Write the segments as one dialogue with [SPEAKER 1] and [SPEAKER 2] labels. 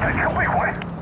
[SPEAKER 1] 战车被毁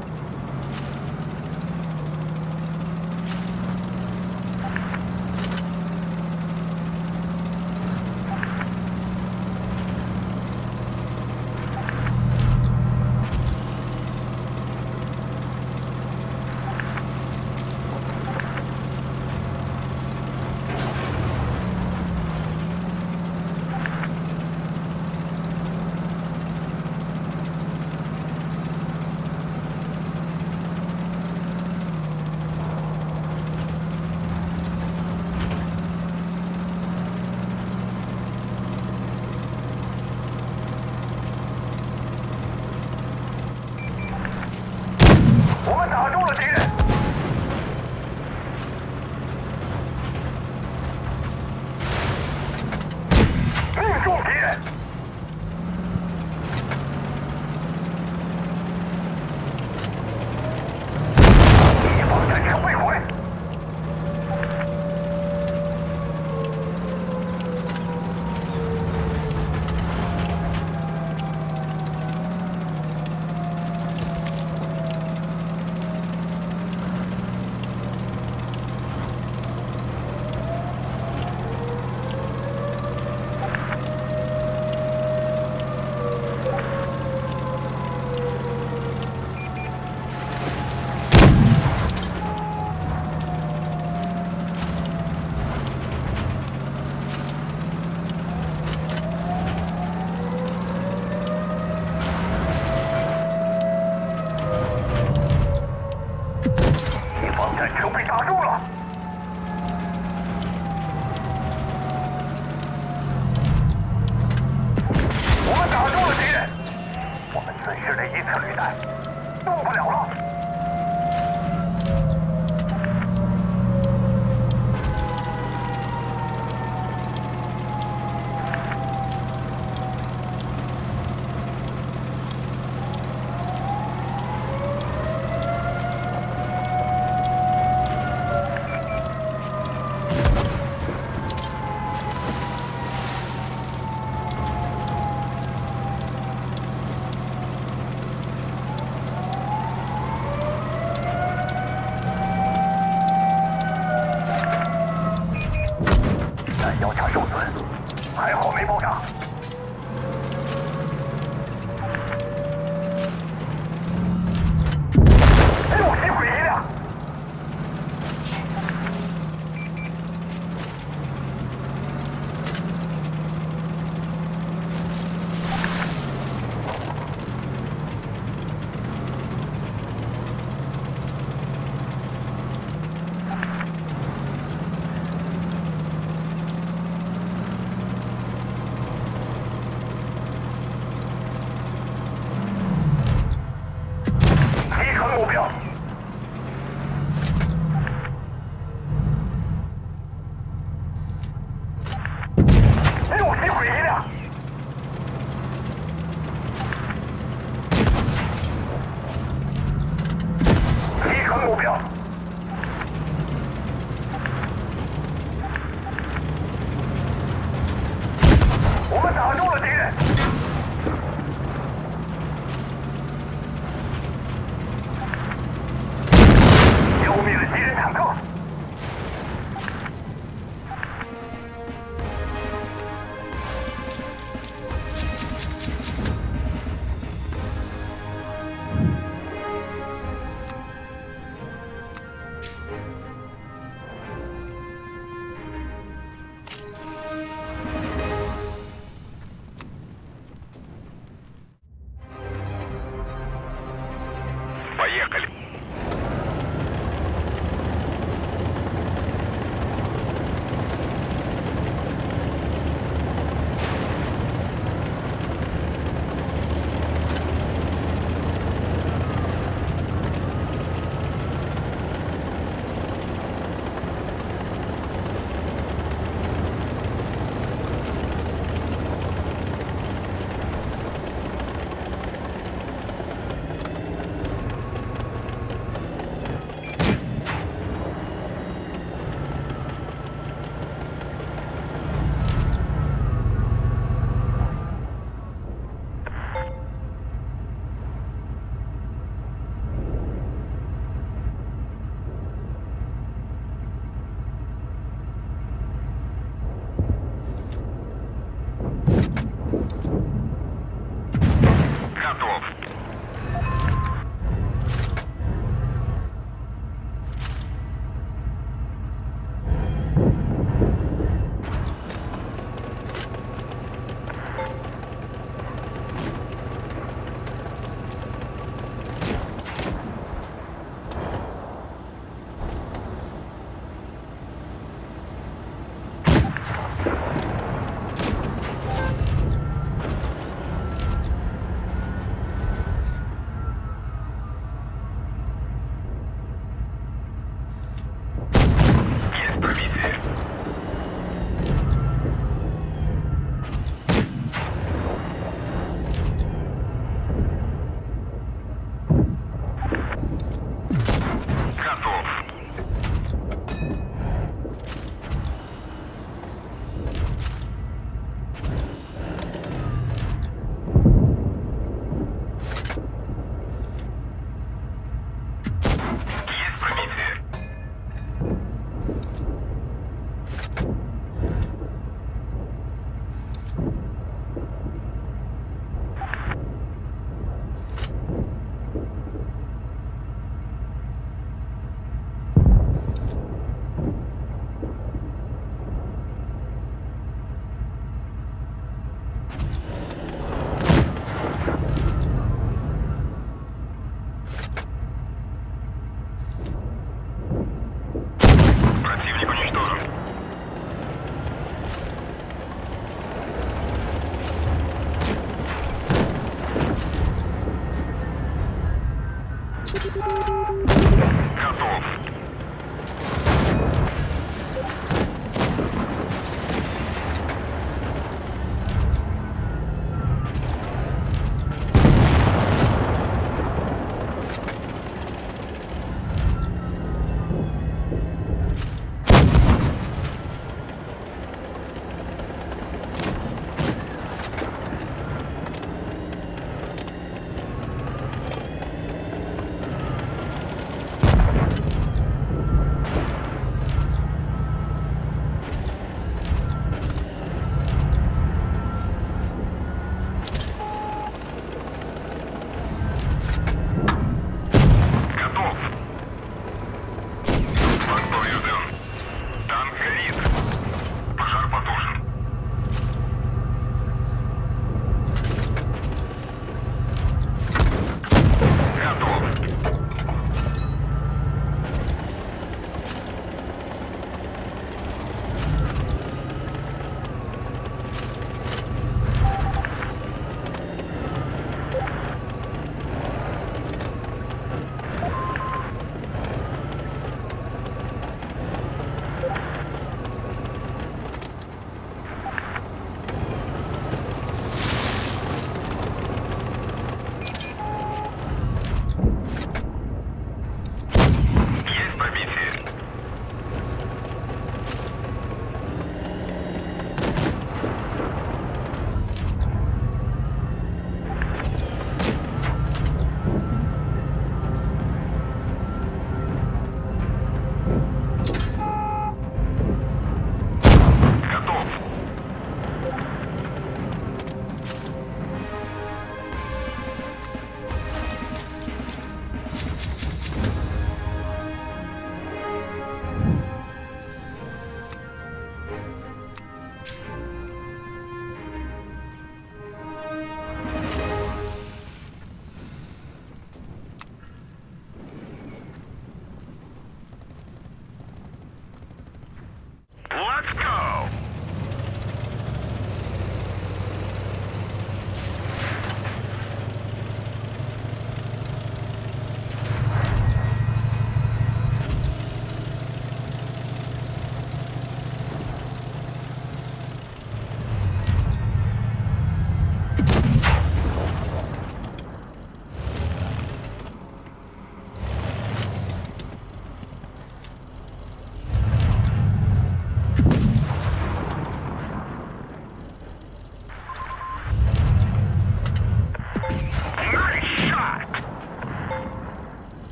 [SPEAKER 1] 损失了一次履带动不了了。目标。Готов.